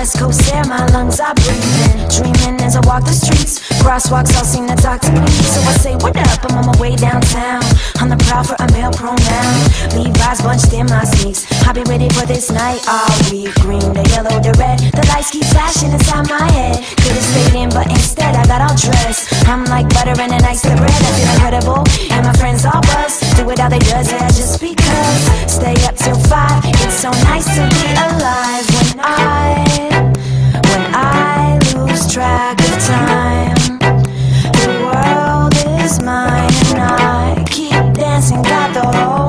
west coast air, my lungs are breathing. Dreaming as I walk the streets. Crosswalks all seem to talk to me. So I say what up, I'm on my way downtown. On the prowl for a male pronoun. Levi's bunched in my sneaks. I've been waiting for this night all week. Green, the yellow, the red. The lights keep flashing inside my head. Could've stayed in, but instead I got all dressed. I'm like butter and an ice to bread. I feel incredible, and my friends all buzz. Do it how they does, yeah, just because. Stay up till five, it's so nice to be alive a todos.